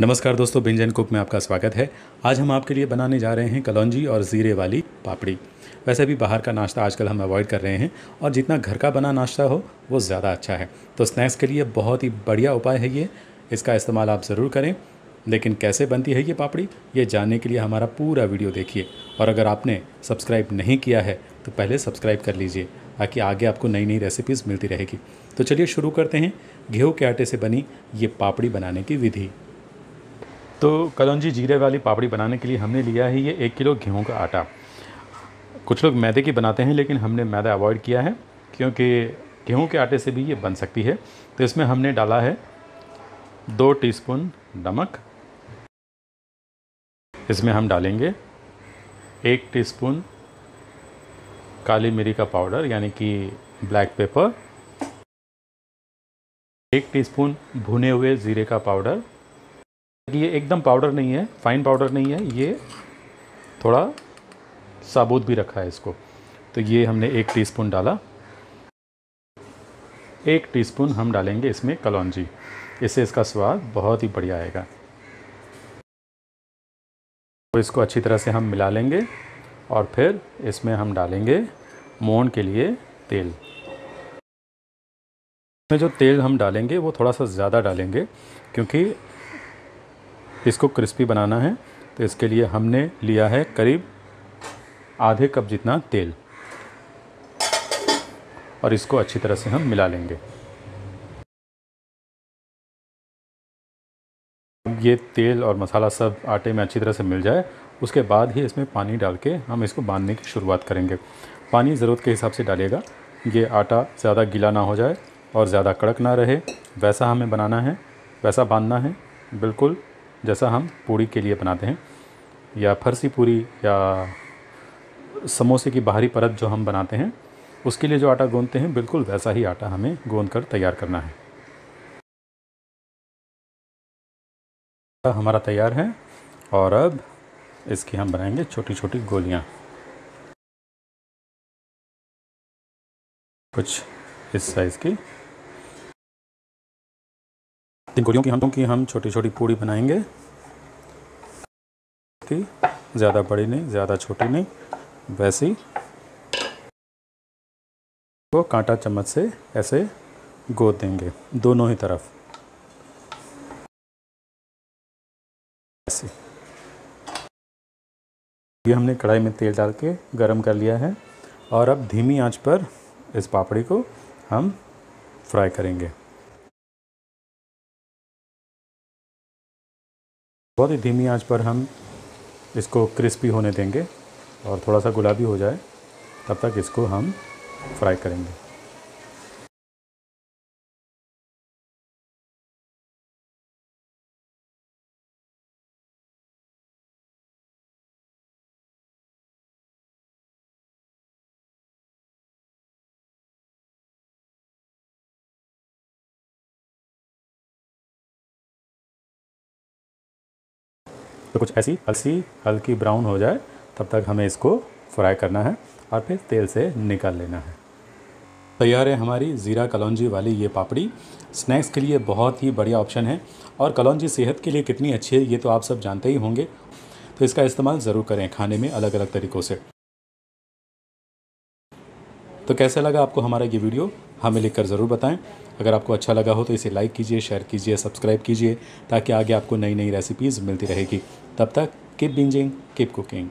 नमस्कार दोस्तों व्यंजन कुक में आपका स्वागत है। आज हम आपके लिए बनाने जा रहे हैं कलौंजी और ज़ीरे वाली पापड़ी। वैसे भी बाहर का नाश्ता आजकल हम अवॉइड कर रहे हैं और जितना घर का बना नाश्ता हो, वो ज़्यादा अच्छा है। तो स्नैक्स के लिए बहुत ही बढ़िया उपाय है ये। इसका इस्तेमाल आप ज़रूर करें। लेकिन कैसे बनती है ये पापड़ी, ये जानने के लिए हमारा पूरा वीडियो देखिए। और अगर आपने सब्सक्राइब नहीं किया है तो पहले सब्सक्राइब कर लीजिए, ताकि आगे आपको नई नई रेसिपीज़ मिलती रहेगी। तो चलिए शुरू करते हैं। गेहूँ के आटे से बनी ये पापड़ी बनाने की विधि। तो कलौंजी जीरे वाली पापड़ी बनाने के लिए हमने लिया है ये एक किलो गेहूँ का आटा। कुछ लोग मैदे की बनाते हैं, लेकिन हमने मैदा अवॉइड किया है, क्योंकि गेहूँ के आटे से भी ये बन सकती है। तो इसमें हमने डाला है दो टीस्पून नमक। इसमें हम डालेंगे एक टीस्पून काली मिरी का पाउडर, यानी कि ब्लैक पेपर। एक टीस्पून भुने हुए ज़ीरे का पाउडर। ये एकदम पाउडर नहीं है फाइन पाउडर नहीं है, ये थोड़ा साबुत भी रखा है इसको। तो ये हमने एक टीस्पून डाला। एक टीस्पून हम डालेंगे इसमें कलौजी। इससे इसका स्वाद बहुत ही बढ़िया आएगा। तो इसको अच्छी तरह से हम मिला लेंगे और फिर इसमें हम डालेंगे मोन के लिए तेल। इसमें जो तेल हम डालेंगे वो थोड़ा सा ज़्यादा डालेंगे क्योंकि इसको क्रिस्पी बनाना है। तो इसके लिए हमने लिया है करीब आधे कप जितना तेल। और इसको अच्छी तरह से हम मिला लेंगे। ये तेल और मसाला सब आटे में अच्छी तरह से मिल जाए। उसके बाद ही इसमें पानी डाल के हम इसको बांधने की शुरुआत करेंगे। पानी ज़रूरत के हिसाब से डालिएगा। ये आटा ज़्यादा गीला ना हो जाए और ज़्यादा कड़क ना रहे। वैसा हमें बनाना है, वैसा बांधना है। बिल्कुल जैसा हम पूड़ी के लिए बनाते हैं, या फरसी पूरी, या समोसे की बाहरी परत जो हम बनाते हैं, उसके लिए जो आटा गूंदते हैं, बिल्कुल वैसा ही आटा हमें गूंद कर तैयार करना है। हमारा तैयार है, और अब इसकी हम बनाएँगे छोटी छोटी गोलियाँ। कुछ इस साइज़ की। गोलियों की हम की हम छोटी छोटी पूड़ी बनाएँगे। की ज़्यादा बड़ी नहीं, ज़्यादा छोटी नहीं, वैसी। को कांटा चम्मच से ऐसे गोद देंगे, दोनों ही तरफ़। ये हमने कढ़ाई में तेल डाल के गरम कर लिया है, और अब धीमी आँच पर इस पापड़ी को हम फ्राई करेंगे। बहुत ही धीमी आँच पर हम इसको क्रिस्पी होने देंगे और थोड़ा सा गुलाबी हो जाए, तब तक इसको हम फ्राई करेंगे। तो कुछ ऐसी हल्की हल्की ब्राउन हो जाए, तब तक हमें इसको फ्राई करना है और फिर तेल से निकाल लेना है। तैयार है हमारी ज़ीरा कलौजी वाली ये पापड़ी। स्नैक्स के लिए बहुत ही बढ़िया ऑप्शन है और कलौजी सेहत के लिए कितनी अच्छी है, ये तो आप सब जानते ही होंगे। तो इसका इस्तेमाल ज़रूर करें खाने में अलग अलग तरीक़ों से। तो कैसा लगा आपको हमारा ये वीडियो? हमें लिखकर ज़रूर बताएँ। अगर आपको अच्छा लगा हो तो इसे लाइक कीजिए शेयर कीजिए सब्सक्राइब कीजिए ताकि आगे आपको नई नई रेसिपीज़ मिलती रहेगी। तब तक कीप बिंजिंग कीप कुकिंग